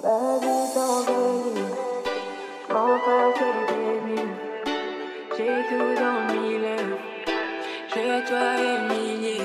Pas de temps de vie, encore que je t'aime, j'ai tout dans mille. Heures, chez toi et mille heures.